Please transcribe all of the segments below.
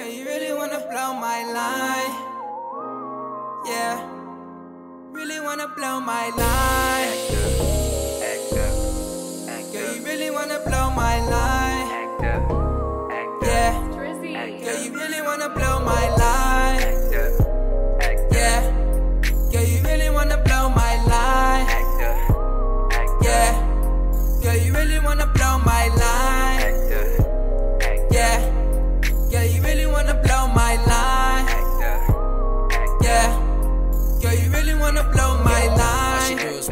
Yeah, you really wanna blow my line. Yeah, really wanna blow my line. Yeah, you really wanna blow my. Yeah, yeah, you really wanna blow my line. Yeah, yeah, you really wanna blow my line. Yeah, yeah, you really wanna blow my line.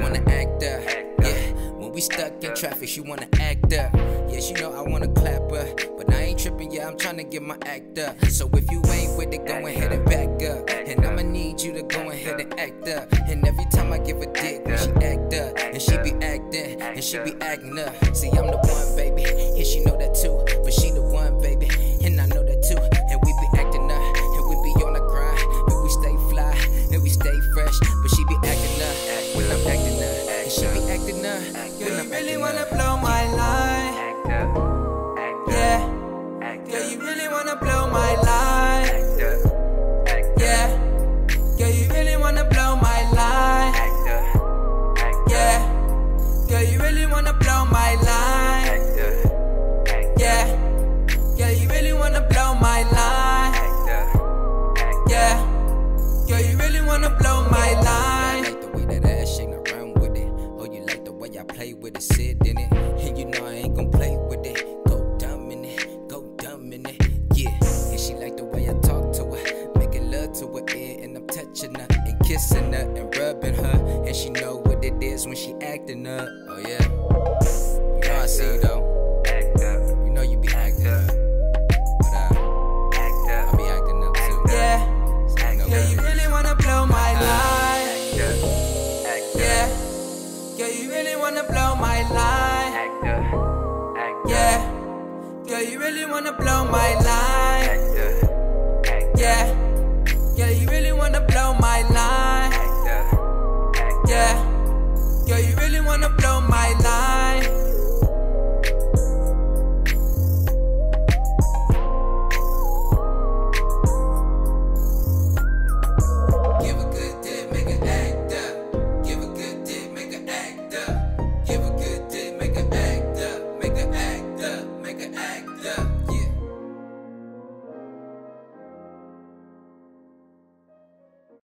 Wanna act up. Yeah, when we stuck in traffic, she wanna act up. Yeah, she know I wanna clap her, but I ain't tripping. Yeah, I'm tryna get my act up. So if you ain't with it, go ahead and back up. And I'ma need you to go ahead and act up. And every time I give a dick, when she act up, and she be acting, and she be acting up. See, I'm the one, baby, and she know that too. But she the one, baby, and I know that too. And we be acting up, and we be on the grind, and we stay fly, and we stay fresh. But she be acting up when I'm acting she be acting up I'm you really wanna blow my with it, sit in it. And you know I ain't gon' play with it. Go dumb in it, go dumb in it. Yeah, and she like the way I talk to her. Making love to her ear, and I'm touching her and kissing her and rubbing her. And she know what it is when she acting up. Oh, yeah. really wanna blow my line. Actor. Yeah. Girl, you really wanna blow my line. Actor. Yeah. Girl, you really wanna blow